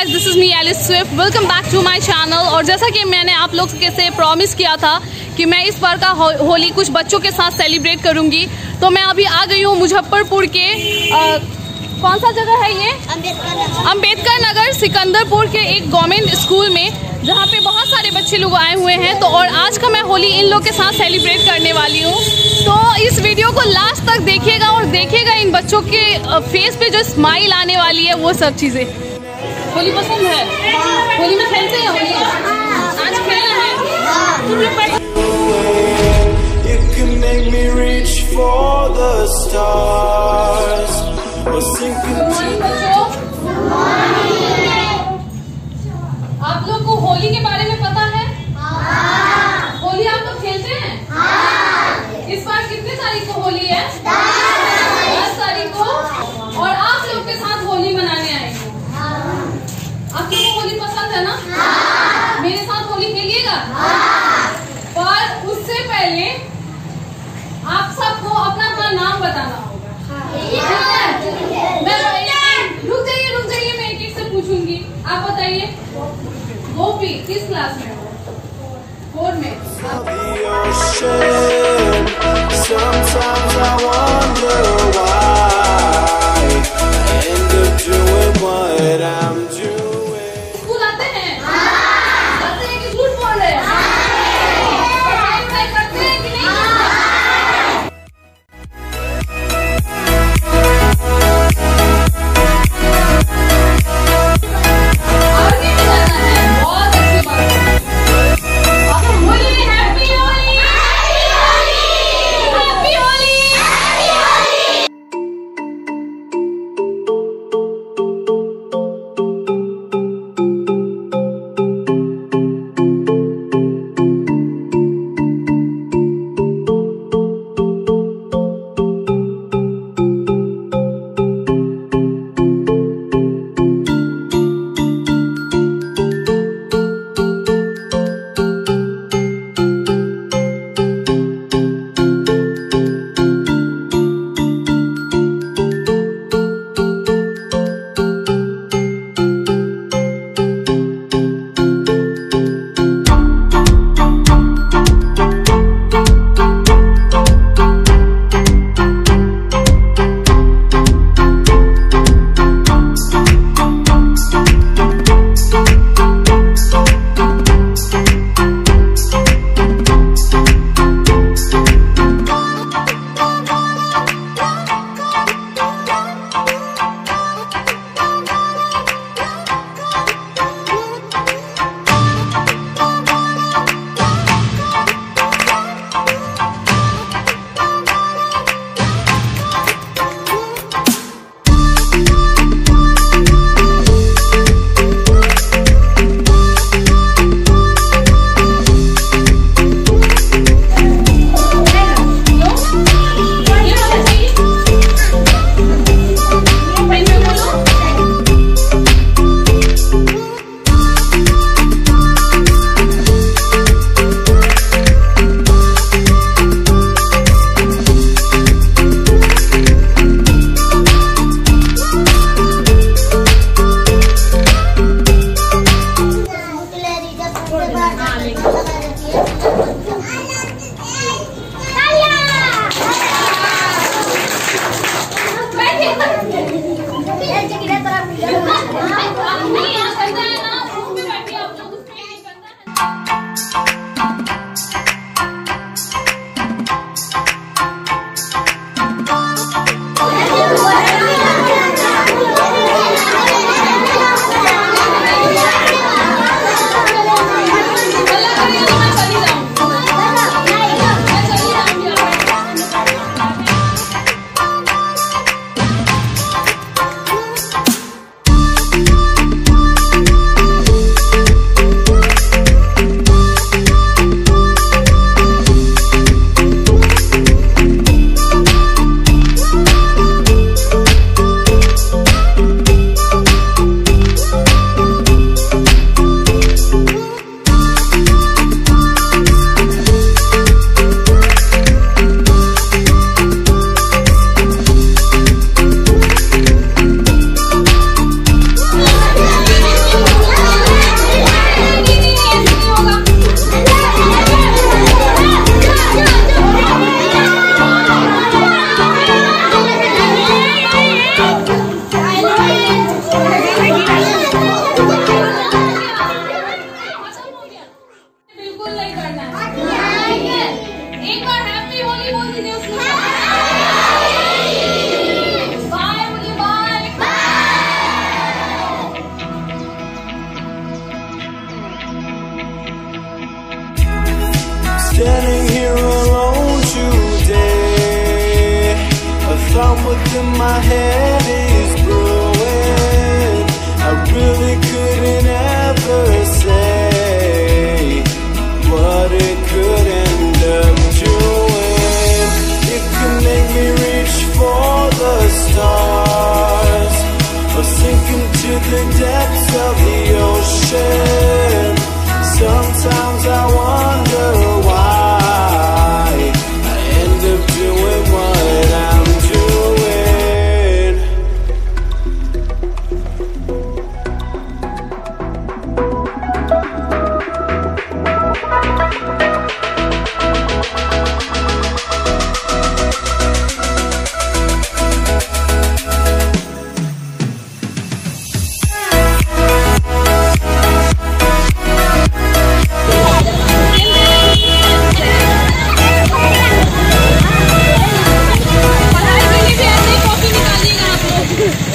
Guys this is me Alice Swift welcome back to my channel और जैसा कि मैंने आप लोग के से प्रॉमिस किया था कि मैं इस बार का हो, होली कुछ बच्चों के साथ सेलिब्रेट करूँगी। तो मैं अभी आ गई हूँ मुजफ्फरपुर के आ, कौन सा जगह है ये? अंबेडकर नगर सिकंदरपुर के एक गवर्नमेंट स्कूल में जहाँ पे बहुत सारे बच्चे लोग आए हुए हैं। तो और आज का मैं होली इन लोग के साथ सेलिब्रेट करने वाली हूँ। तो इस वीडियो को लास्ट तक देखिएगा और देखिएगा इन बच्चों के फेस पे जो स्माइल आने वाली है वो सब चीज़ें। होली पसंद है? होली में खेलते हैं होली? आज खेलना है? You आप बताइए गोपी किस क्लास में हो? फोर में। I'm in my head is